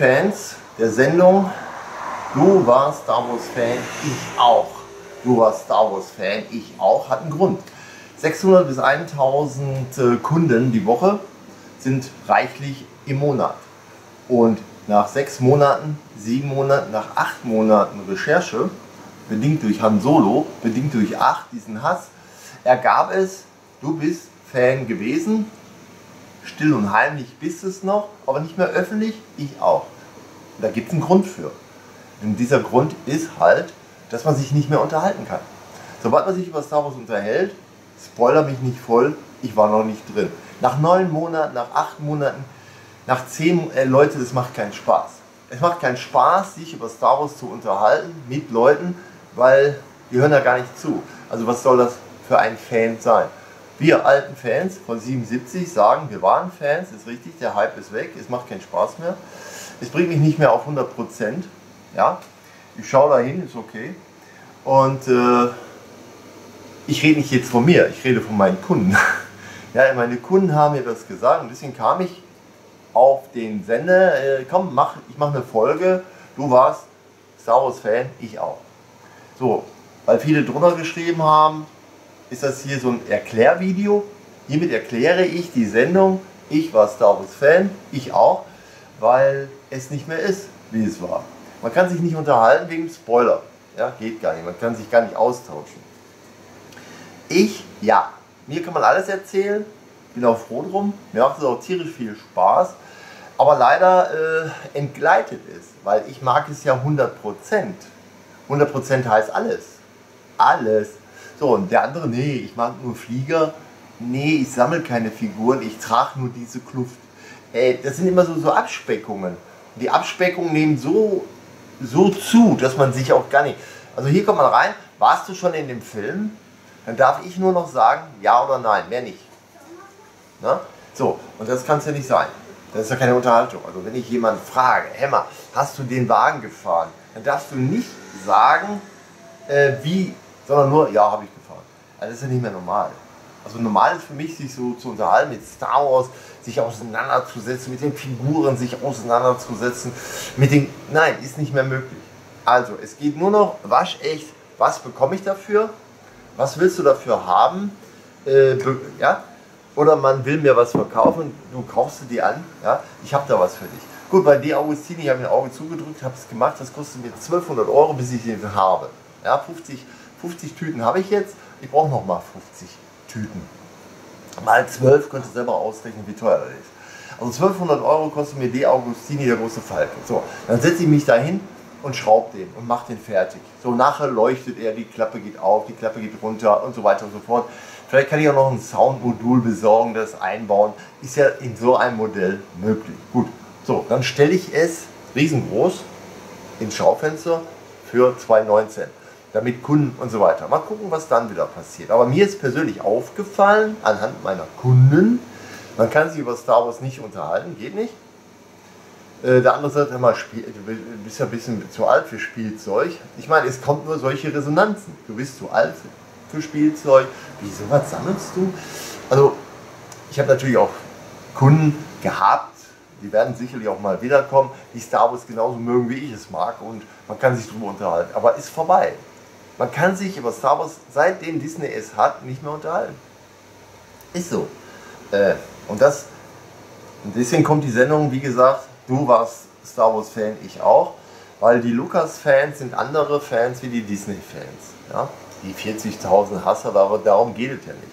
Fans der Sendung, du warst Star Wars Fan, ich auch. Du warst Star Wars Fan, ich auch, hat einen Grund. 600 bis 1000 äh, Kunden die Woche sind reichlich im Monat. Und nach sechs Monaten, sieben Monaten, nach acht Monaten Recherche, bedingt durch Han Solo, bedingt durch acht diesen Hass, ergab es, du bist Fan gewesen, still und heimlich bist es noch, aber nicht mehr öffentlich, ich auch. da gibt es einen Grund für. Und dieser Grund ist halt, dass man sich nicht mehr unterhalten kann. Sobald man sich über Star Wars unterhält, spoiler mich nicht voll, ich war noch nicht drin. Nach neun Monaten, nach acht Monaten, nach zehn äh, Leute, das macht keinen Spaß. Es macht keinen Spaß, sich über Star Wars zu unterhalten mit Leuten, weil die hören da gar nicht zu. Also was soll das für ein Fan sein? Wir alten Fans von 77 sagen, wir waren Fans, ist richtig, der Hype ist weg, es macht keinen Spaß mehr. Es bringt mich nicht mehr auf 100 Prozent. Ja? Ich schaue dahin, ist okay. Und äh, ich rede nicht jetzt von mir, ich rede von meinen Kunden. Ja, meine Kunden haben mir das gesagt und deswegen kam ich auf den Sender, äh, komm, mach, ich mache eine Folge, du warst Star Wars Fan, ich auch. So, weil viele drunter geschrieben haben, ist das hier so ein Erklärvideo. Hiermit erkläre ich die Sendung. Ich war Star Wars Fan, ich auch, weil es nicht mehr ist, wie es war. Man kann sich nicht unterhalten wegen Spoiler. Ja, geht gar nicht. Man kann sich gar nicht austauschen. Ich, ja. Mir kann man alles erzählen. Bin auch froh drum. Mir macht es auch tierisch viel Spaß. Aber leider äh, entgleitet es, weil ich mag es ja 100%. 100% heißt alles. Alles. So, und der andere, nee, ich mag nur Flieger. Nee, ich sammle keine Figuren, ich trage nur diese Kluft. Äh, das sind immer so, so Abspeckungen. Die Abspeckungen nehmen so, so zu, dass man sich auch gar nicht. Also hier kommt man rein, warst du schon in dem Film? Dann darf ich nur noch sagen, ja oder nein, mehr nicht. Na? So, und das kann es ja nicht sein. Das ist ja keine Unterhaltung. Also wenn ich jemanden frage, Emma, hast du den Wagen gefahren? Dann darfst du nicht sagen, äh, wie sondern nur, ja, habe ich gefahren. Also das ist ja nicht mehr normal. Also normal ist für mich, sich so zu unterhalten mit Star Wars, sich auseinanderzusetzen, mit den Figuren sich auseinanderzusetzen, mit den, nein, ist nicht mehr möglich. Also, es geht nur noch waschecht, was bekomme ich dafür? Was willst du dafür haben? Äh, ja? Oder man will mir was verkaufen, du kaufst du die an, ja? ich habe da was für dich. Gut, bei D. Augustini, ich habe mir ein Auge zugedrückt, habe es gemacht, das kostet mir 1200 Euro, bis ich den habe. Ja, 50 50 Tüten habe ich jetzt, ich brauche noch mal 50 Tüten. Mal 12 könnt ihr selber ausrechnen, wie teuer das ist. Also 1200 Euro kostet mir D. Augustini, der große Falke. So, dann setze ich mich da hin und schraube den und mache den fertig. So, nachher leuchtet er, die Klappe geht auf, die Klappe geht runter und so weiter und so fort. Vielleicht kann ich auch noch ein Soundmodul besorgen, das einbauen. Ist ja in so einem Modell möglich. Gut, so, dann stelle ich es riesengroß ins Schaufenster für 2,19 damit Kunden und so weiter. Mal gucken, was dann wieder passiert. Aber mir ist persönlich aufgefallen, anhand meiner Kunden, man kann sich über Star Wars nicht unterhalten, geht nicht. Äh, der andere sagt immer, du bist ja ein bisschen zu alt für Spielzeug. Ich meine, es kommt nur solche Resonanzen. Du bist zu alt für Spielzeug. Wieso, was sammelst du? Also, ich habe natürlich auch Kunden gehabt, die werden sicherlich auch mal wiederkommen, die Star Wars genauso mögen, wie ich es mag und man kann sich darüber unterhalten. Aber ist vorbei. Man kann sich über Star Wars, seitdem Disney es hat, nicht mehr unterhalten. Ist so. Äh, und das, und deswegen kommt die Sendung, wie gesagt, du warst Star Wars Fan, ich auch, weil die Lucas-Fans sind andere Fans wie die Disney-Fans. Ja? Die 40.000 Hasser, aber darum geht es ja nicht.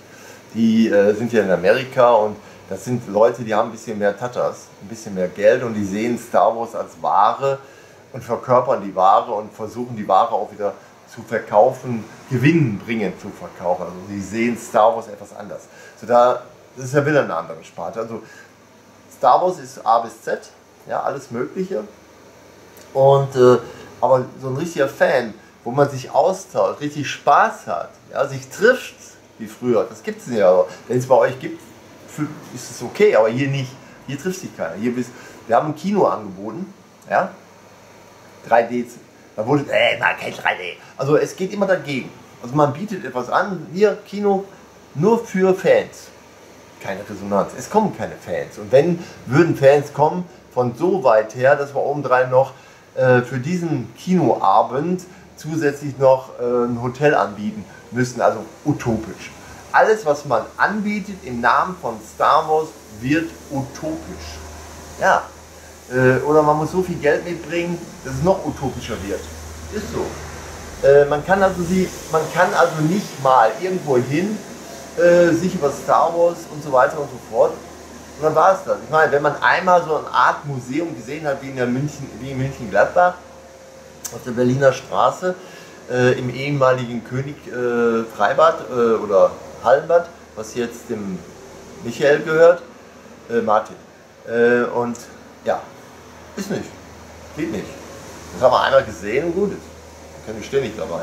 Die äh, sind ja in Amerika und das sind Leute, die haben ein bisschen mehr Tatas, ein bisschen mehr Geld und die sehen Star Wars als Ware und verkörpern die Ware und versuchen die Ware auch wieder zu verkaufen, gewinnbringend zu verkaufen. Also sie sehen Star Wars etwas anders. So da, das ist ja wieder eine andere Sparte. Also Star Wars ist A bis Z, ja, alles Mögliche. Und, äh, aber so ein richtiger Fan, wo man sich austauscht, richtig Spaß hat, ja, sich trifft, wie früher, das gibt es ja. Wenn es bei euch gibt, ist es okay, aber hier nicht. Hier trifft sich keiner. Hier bist, wir haben ein Kino angeboten, ja, 3D da wurde, äh, na, kein 3D. Also es geht immer dagegen. Also man bietet etwas an, hier Kino nur für Fans. Keine Resonanz. Es kommen keine Fans. Und wenn würden Fans kommen, von so weit her, dass wir obendrein noch äh, für diesen Kinoabend zusätzlich noch äh, ein Hotel anbieten müssen. Also utopisch. Alles, was man anbietet im Namen von Star Wars, wird utopisch. Ja. Äh, oder man muss so viel Geld mitbringen, dass es noch utopischer wird. Ist so. Äh, man, kann also sie, man kann also nicht mal irgendwo hin, äh, sich über Star Wars und so weiter und so fort. Und dann war es das. Ich meine, wenn man einmal so eine Art Museum gesehen hat, wie in, der München, wie in München-Gladbach, auf der Berliner Straße, äh, im ehemaligen König äh, Freibad oder Hallenbad, was jetzt dem Michael gehört, Martin. Und ja, ist nicht. Geht nicht. Das haben wir einmal gesehen und gut ist. Kann ich ständig dabei.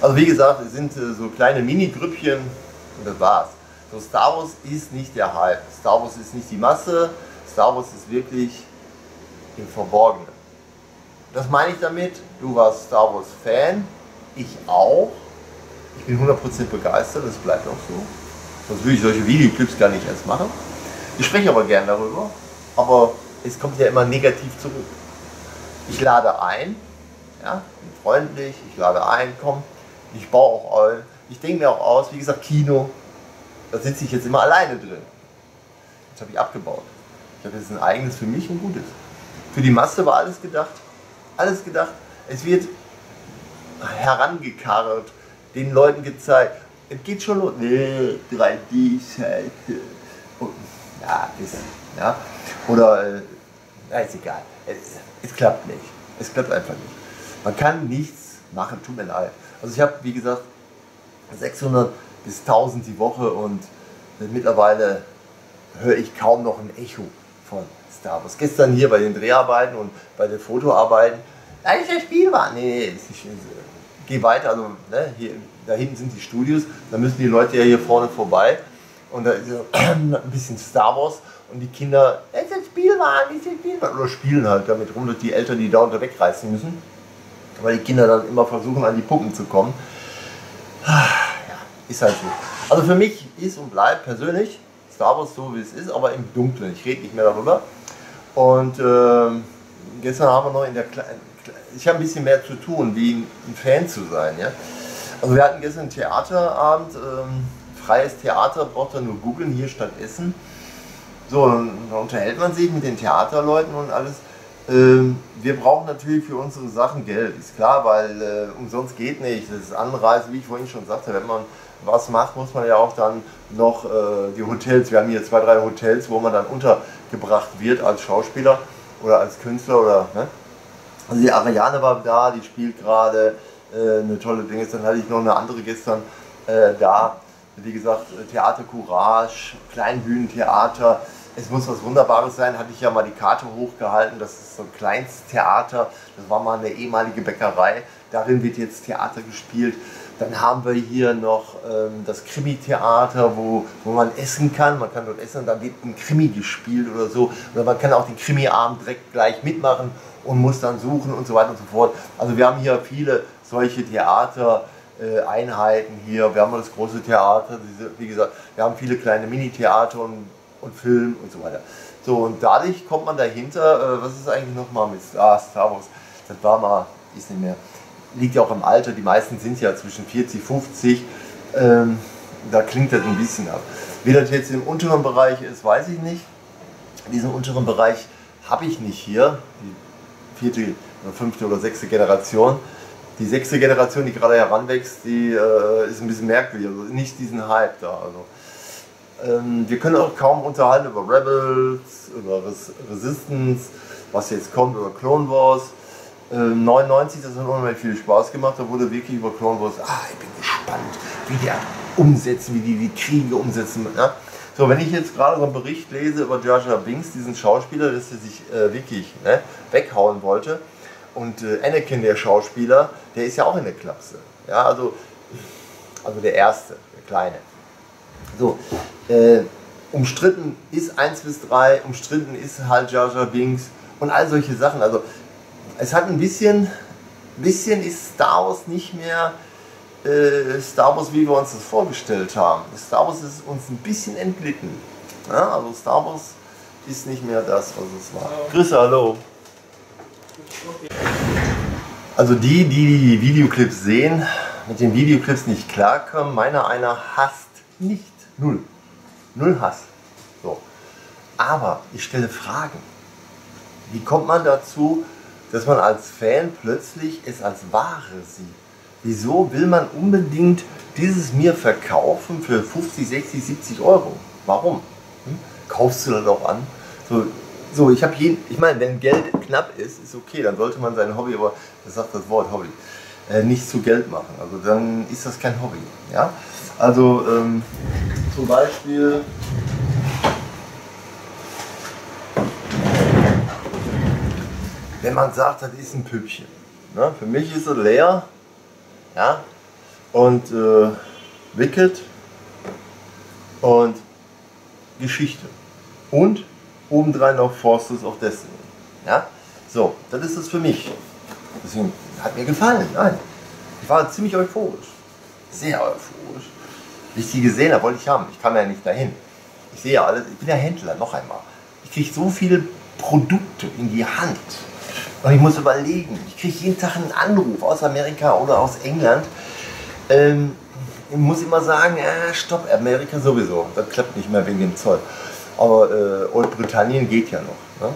Also wie gesagt, es sind äh, so kleine Mini-Grüppchen und das war's. So Star Wars ist nicht der Hype. Star Wars ist nicht die Masse. Star Wars ist wirklich im Verborgenen. Das meine ich damit. Du warst Star Wars Fan, ich auch. Ich bin 100% begeistert, das bleibt auch so. Sonst würde ich solche Videoclips gar nicht erst machen. Ich spreche aber gern darüber, aber es kommt ja immer negativ zurück. Ich lade ein, ja, bin freundlich, ich lade ein, komm, ich baue auch ein. Ich denke mir auch aus, wie gesagt, Kino, da sitze ich jetzt immer alleine drin. Das habe ich abgebaut. Ich habe jetzt ein eigenes für mich und gutes. Für die Masse war alles gedacht. Alles gedacht. Es wird herangekarrt, den Leuten gezeigt. Es geht schon los. Nee, 3D-Scheiße. Ja, ist, ja. Oder, äh, na, ist egal. Es, es klappt nicht. Es klappt einfach nicht. Man kann nichts machen, tut mir leid. Also ich habe, wie gesagt, 600 bis 1000 die Woche und mittlerweile höre ich kaum noch ein Echo von Star Wars. Gestern hier bei den Dreharbeiten und bei den Fotoarbeiten, da ist Spiel war. Nee, nee, ich, geh weiter, also ne, hier, da hinten sind die Studios, da müssen die Leute ja hier vorne vorbei und da ist so ein bisschen Star Wars und die Kinder, es ist Spielwaren, es ist Spielwaren, oder spielen halt damit rum, dass die Eltern die dauernd wegreißen müssen, weil die Kinder dann immer versuchen an die Puppen zu kommen. Ja, ist halt so. Also für mich ist und bleibt persönlich Star Wars so wie es ist, aber im Dunkeln. Ich rede nicht mehr darüber. Und äh, gestern haben wir noch in der kleinen, ich habe ein bisschen mehr zu tun, wie ein Fan zu sein. Ja? Also wir hatten gestern einen Theaterabend, ähm, freies Theater, braucht ihr nur googeln, hier statt Essen. So, dann unterhält man sich mit den Theaterleuten und alles. Ähm, wir brauchen natürlich für unsere Sachen Geld, ist klar, weil äh, umsonst geht nicht. Das ist Anreise, wie ich vorhin schon sagte, wenn man was macht, muss man ja auch dann noch äh, die Hotels, wir haben hier zwei, drei Hotels, wo man dann untergebracht wird als Schauspieler oder als Künstler oder ne? Also die Ariane war da, die spielt gerade äh, eine tolle Dinge. Dann hatte ich noch eine andere gestern äh, da. Wie gesagt, Theater Courage, Kleinbühnentheater. Es muss was Wunderbares sein, hatte ich ja mal die Karte hochgehalten. Das ist so ein Kleinsttheater. Das war mal eine ehemalige Bäckerei. Darin wird jetzt Theater gespielt. Dann haben wir hier noch ähm, das Krimi-Theater, wo, wo man essen kann. Man kann dort essen und dann wird ein Krimi gespielt oder so. Oder man kann auch den Krimi-Abend direkt gleich mitmachen und muss dann suchen und so weiter und so fort. Also wir haben hier viele solche Theatereinheiten hier. Wir haben das große Theater, wie gesagt, wir haben viele kleine Mini-Theater und, und Film und so weiter. So, und dadurch kommt man dahinter, äh, was ist eigentlich nochmal mit ah, Star Wars? Das war mal, ist nicht mehr. Liegt ja auch im Alter, die meisten sind ja zwischen 40, 50. Ähm, da klingt das ein bisschen ab. Wie das jetzt im unteren Bereich ist, weiß ich nicht. Diesen unteren Bereich habe ich nicht hier. Die vierte oder fünfte oder sechste Generation. Die sechste Generation, die gerade heranwächst, die äh, ist ein bisschen merkwürdig, also nicht diesen Hype da. Also, ähm, wir können auch kaum unterhalten über Rebels, über Res Resistance, was jetzt kommt, über Clone Wars. Ähm, 99, das hat unheimlich viel Spaß gemacht, da wurde wirklich über Clone Wars, ah, ich bin gespannt, wie die umsetzen, wie die die Kriege umsetzen. Ja? So, wenn ich jetzt gerade so einen Bericht lese über Jar Jar Binks, diesen Schauspieler, dass er sich äh, wirklich ne, weghauen wollte, und äh, Anakin, der Schauspieler, der ist ja auch in der Klapse. Ja, also, also der Erste, der Kleine. So, äh, umstritten ist 1 bis 3, umstritten ist halt Jar Jar Binks und all solche Sachen. Also, es hat ein bisschen, bisschen ist Star Wars nicht mehr äh, Star Wars, wie wir uns das vorgestellt haben. Star Wars ist uns ein bisschen entglitten. Ja, also Star Wars ist nicht mehr das, was es war. Grüße, hallo. Also die, die die Videoclips sehen, mit den Videoclips nicht klarkommen, meiner einer hasst nicht. Null. Null Hass. So. Aber ich stelle Fragen. Wie kommt man dazu, dass man als Fan plötzlich es als Ware sieht? Wieso will man unbedingt dieses mir verkaufen für 50, 60, 70 Euro? Warum? Hm? Kaufst du das auch an? So, so ich habe jeden, ich meine, wenn Geld knapp ist, ist okay, dann sollte man sein Hobby, aber das sagt das Wort Hobby, äh, nicht zu Geld machen. Also dann ist das kein Hobby. Ja? Also ähm, zum Beispiel wenn man sagt, das ist ein Püppchen. Ne? Für mich ist es leer ja? und äh, Wicked und Geschichte. Und obendrein noch Forces of Destiny. Ja? So, das ist es für mich. Deswegen hat mir gefallen. Nein, ich war ziemlich euphorisch. Sehr euphorisch. Wie ich sie gesehen habe, wollte ich haben. Ich kam ja nicht dahin. Ich sehe ja alles. Ich bin ja Händler, noch einmal. Ich kriege so viele Produkte in die Hand. Und ich muss überlegen. Ich kriege jeden Tag einen Anruf aus Amerika oder aus England. Ähm, ich muss immer sagen, äh, stopp, Amerika sowieso. Das klappt nicht mehr wegen dem Zoll. Aber äh, Britannien geht ja noch. Ne?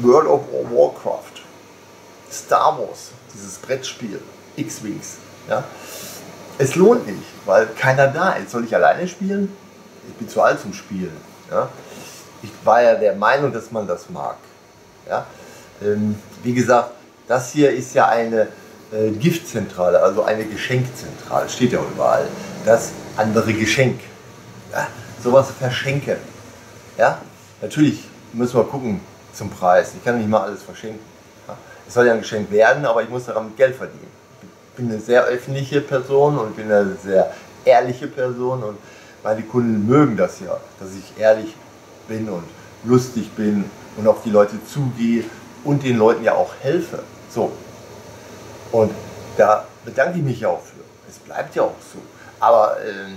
World of Warcraft, Star Wars, dieses Brettspiel, X-Wings. Ja? Es lohnt nicht, weil keiner da ist. Soll ich alleine spielen? Ich bin zu alt zum Spielen. Ja? Ich war ja der Meinung, dass man das mag. Ja? Ähm, wie gesagt, das hier ist ja eine äh, Giftzentrale, also eine Geschenkzentrale, steht ja überall. Das andere Geschenk. Ja? Sowas verschenken. Ja? Natürlich müssen wir gucken zum Preis. Ich kann nicht mal alles verschenken. Ja? Es soll ja ein Geschenk werden, aber ich muss daran Geld verdienen. Ich bin eine sehr öffentliche Person und bin eine sehr ehrliche Person und meine Kunden mögen das ja, dass ich ehrlich bin und lustig bin und auf die Leute zugehe und den Leuten ja auch helfe. So. Und da bedanke ich mich ja auch für. Es bleibt ja auch so. Aber äh,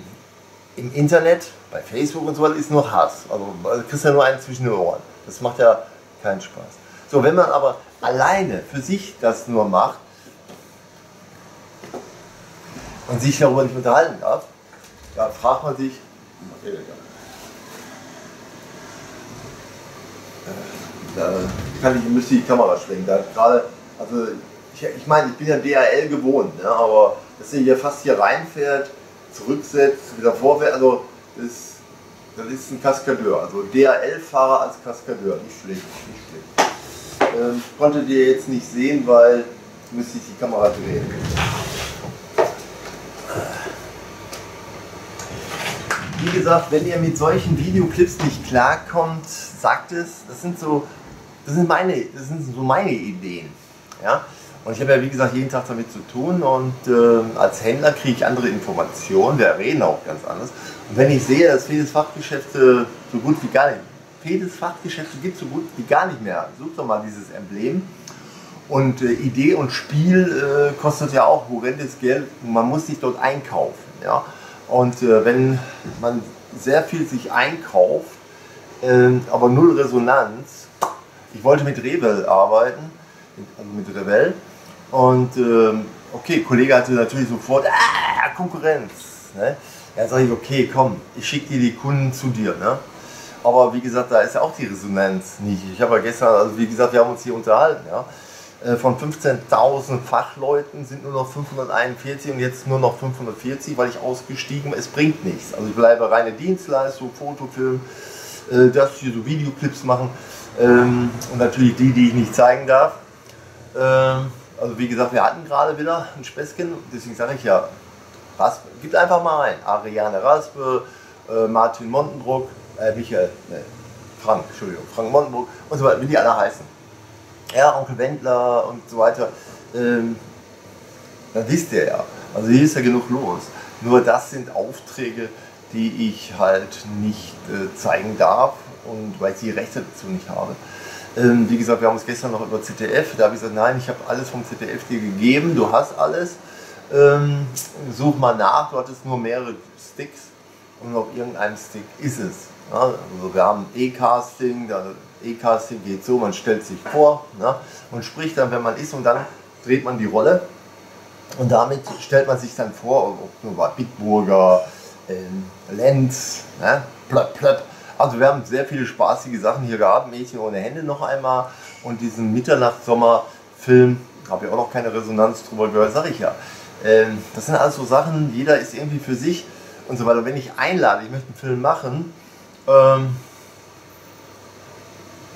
im Internet, bei Facebook und so weiter, ist nur Hass. Also, kriegst ja nur einen zwischen den Ohren. Das macht ja keinen Spaß. So, wenn man aber alleine für sich das nur macht und sich darüber nicht unterhalten darf, da fragt man sich, da kann ich, müsste die Kamera schwenken. Da gerade, also ich, ich meine, ich bin ja DHL gewohnt, ne, aber dass er hier fast hier reinfährt, zurücksetzt, wieder vorwärts, also das, das ist ein Kaskadeur. Also DHL-Fahrer als Kaskadeur, nicht schlecht, nicht schlecht. Ähm, ich konnte dir jetzt nicht sehen, weil müsste ich die Kamera drehen. Wie gesagt, wenn ihr mit solchen Videoclips nicht klarkommt, sagt es. Das sind so, das sind meine, das sind so meine Ideen. Ja? Und ich habe ja wie gesagt jeden Tag damit zu tun und äh, als Händler kriege ich andere Informationen, wir reden auch ganz anders. Und wenn ich sehe, dass vieles Fachgeschäfte so gut wie gar nicht, vieles Fachgeschäfte gibt so gut wie gar nicht mehr, sucht doch mal dieses Emblem. Und äh, Idee und Spiel äh, kostet ja auch horrendes Geld. Man muss sich dort einkaufen. Ja? Und äh, wenn man sehr viel sich einkauft, äh, aber null Resonanz, ich wollte mit Revel arbeiten, also mit Revel, und äh, okay, Kollege hatte natürlich sofort, ah, Konkurrenz. Ne? Ja, sage ich, okay, komm, ich schicke dir die Kunden zu dir. Ne? Aber wie gesagt, da ist ja auch die Resonanz nicht. Ich habe ja gestern, also wie gesagt, wir haben uns hier unterhalten. Ja? Äh, von 15.000 Fachleuten sind nur noch 541 und jetzt nur noch 540, weil ich ausgestiegen bin. Es bringt nichts. Also ich bleibe reine Dienstleistung, Fotofilm, äh, das hier so Videoclips machen ähm, und natürlich die, die ich nicht zeigen darf. Ähm, also wie gesagt, wir hatten gerade wieder ein Späßchen, deswegen sage ich ja, Raspe, gibt einfach mal rein. Ariane Raspe, äh, Martin Montenbruck, äh, Michael, ne, Frank, Entschuldigung, Frank Montenbruck und so weiter, wie die alle heißen ja, Onkel Wendler und so weiter, ähm, dann wisst ihr ja. Also hier ist ja genug los. Nur das sind Aufträge, die ich halt nicht äh, zeigen darf und weil ich die Rechte dazu nicht habe. Ähm, wie gesagt, wir haben uns gestern noch über ZDF, da habe ich gesagt, nein, ich habe alles vom ZDF dir gegeben, du hast alles. Ähm, such mal nach, du hattest nur mehrere Sticks und auf irgendeinem Stick ist es. Ja, also wir haben E-Casting, E-Casting geht so, man stellt sich vor ne, und spricht dann, wenn man ist und dann dreht man die Rolle und damit stellt man sich dann vor, ob nur bei Bitburger, ähm, Lenz, ne, plöpp, plöpp. Also wir haben sehr viele spaßige Sachen hier gehabt, Mädchen ohne Hände noch einmal und diesen Mitternachtssommer-Film, habe ich auch noch keine Resonanz drüber gehört, sage ich ja. Ähm, das sind also so Sachen, jeder ist irgendwie für sich und so weiter. Wenn ich einlade, ich möchte einen Film machen, ähm,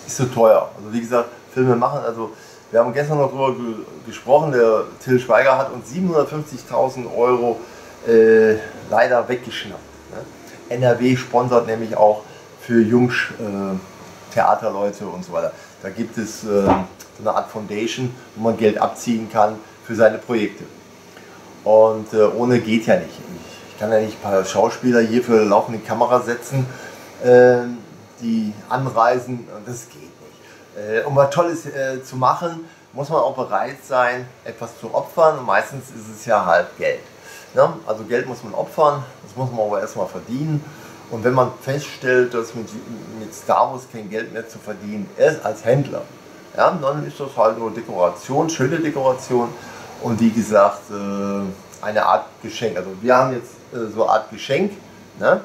ist so teuer. Also wie gesagt, Filme machen, also wir haben gestern noch darüber ge gesprochen, der Till Schweiger hat uns 750.000 Euro äh, leider weggeschnappt. Ne? NRW sponsert nämlich auch für Jungs äh, Theaterleute und so weiter. Da gibt es äh, so eine Art Foundation, wo man Geld abziehen kann für seine Projekte. Und äh, ohne geht ja nicht. Ich, kann ja nicht ein paar Schauspieler hier für laufende Kamera setzen, äh, die anreisen, das geht nicht. Äh, um was Tolles äh, zu machen, muss man auch bereit sein, etwas zu opfern. Und meistens ist es ja halt Geld. Ne? Also Geld muss man opfern, das muss man aber erstmal verdienen. Und wenn man feststellt, dass mit, mit Star Wars kein Geld mehr zu verdienen ist als Händler, ja, dann ist das halt nur Dekoration, schöne Dekoration und wie gesagt äh, eine Art Geschenk. Also wir haben jetzt äh, so eine Art Geschenk, ne?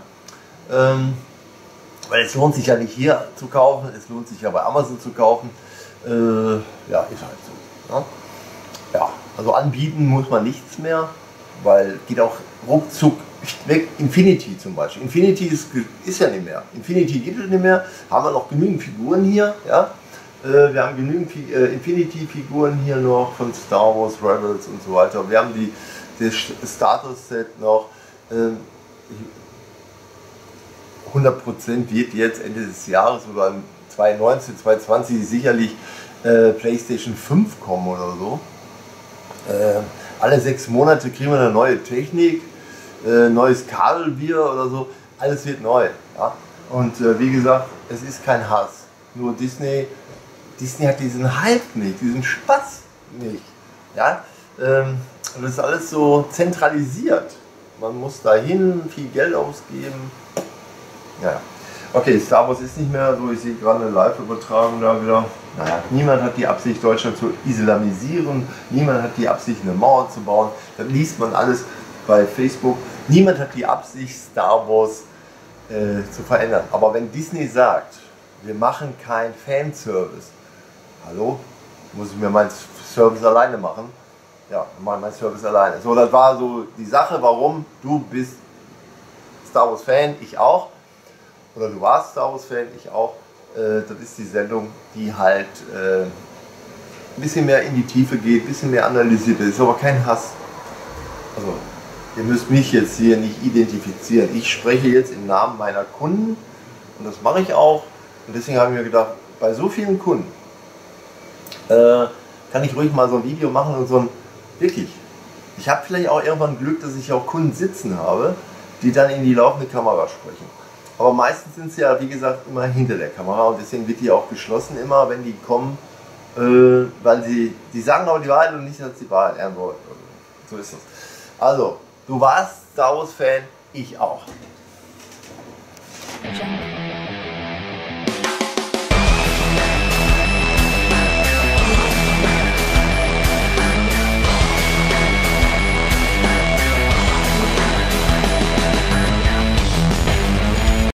ähm, weil es lohnt sich ja nicht hier zu kaufen, es lohnt sich ja bei Amazon zu kaufen. Äh, ja, ist halt so. Ne? Ja, also anbieten muss man nichts mehr, weil geht auch ruckzuck. Infinity zum Beispiel. Infinity ist, ist ja nicht mehr. Infinity gibt es nicht mehr. Haben wir noch genügend Figuren hier. Ja? Äh, wir haben genügend äh, Infinity-Figuren hier noch von Star Wars, Rebels und so weiter. Wir haben die, das Status-Set noch. 100% ähm, wird jetzt Ende des Jahres oder 2019, 2020 sicherlich äh, PlayStation 5 kommen oder so. Äh, alle sechs Monate kriegen wir eine neue Technik äh, neues Kabelbier oder so, alles wird neu. Ja? Und äh, wie gesagt, es ist kein Hass. Nur Disney, Disney hat diesen Hype nicht, diesen Spaß nicht. Ja? Ähm, das ist alles so zentralisiert. Man muss dahin viel Geld ausgeben. Ja. Okay, Star Wars ist nicht mehr so, ich sehe gerade eine Live-Übertragung da wieder. Naja, niemand hat die Absicht, Deutschland zu islamisieren, niemand hat die Absicht, eine Mauer zu bauen. Das liest man alles bei Facebook. Niemand hat die Absicht, Star Wars äh, zu verändern. Aber wenn Disney sagt, wir machen keinen Fanservice, hallo, muss ich mir meinen Service alleine machen? Ja, mal meinen Service alleine. So, das war so die Sache, warum du bist Star Wars Fan, ich auch. Oder du warst Star Wars Fan, ich auch. Äh, das ist die Sendung, die halt äh, ein bisschen mehr in die Tiefe geht, ein bisschen mehr analysiert ist, aber kein Hass. Also ihr müsst mich jetzt hier nicht identifizieren. Ich spreche jetzt im Namen meiner Kunden und das mache ich auch. Und deswegen habe ich mir gedacht, bei so vielen Kunden äh, kann ich ruhig mal so ein Video machen und so ein, wirklich, ich habe vielleicht auch irgendwann Glück, dass ich auch Kunden sitzen habe, die dann in die laufende Kamera sprechen. Aber meistens sind sie ja, wie gesagt, immer hinter der Kamera und deswegen wird die auch geschlossen immer, wenn die kommen, äh, weil sie, die sagen aber die Wahrheit und nicht, dass die Wahrheit lernen wollen. So ist es. Also, Du warst Star Wars-Fan, ich auch. Ciao.